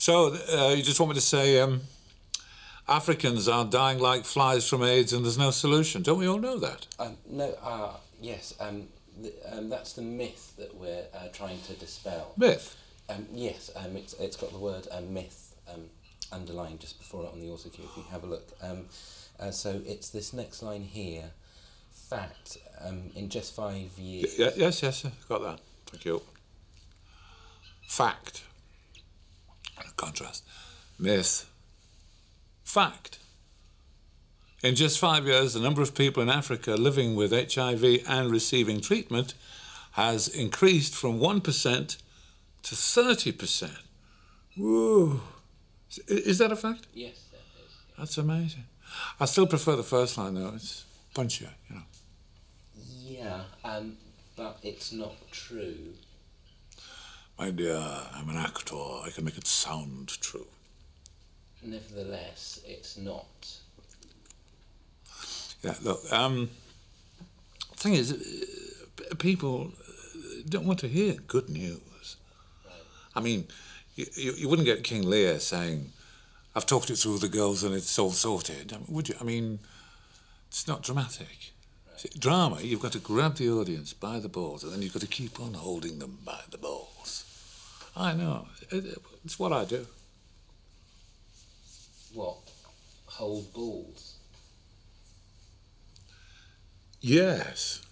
So, uh, you just want me to say um, Africans are dying like flies from AIDS and there's no solution. Don't we all know that? Um, no, uh, yes, um, th um, that's the myth that we're uh, trying to dispel. Myth? Um, yes, um, it's, it's got the word myth um, underlined just before it on the autocue, if you have a look. Um, uh, so it's this next line here. Fact, um, in just five years... Y yes, yes, got that. Thank you. Fact. Contrast. Myth. Fact. In just five years, the number of people in Africa living with HIV and receiving treatment has increased from 1% to 30%. Whoa. Is that a fact? Yes, that is. That's amazing. I still prefer the first line, though. It's punchier, you know. Yeah, um, but it's not true. My dear, I'm an actor. I can make it sound true. Nevertheless, it's not. Yeah, look, um, the thing is, uh, people don't want to hear good news. Right. I mean, you, you, you, wouldn't get King Lear saying, I've talked it through with the girls and it's all sorted, would you? I mean, it's not dramatic. Right. See, drama, you've got to grab the audience by the balls and then you've got to keep on holding them by the balls. I know. It's what I do. What? Hold balls? Yes.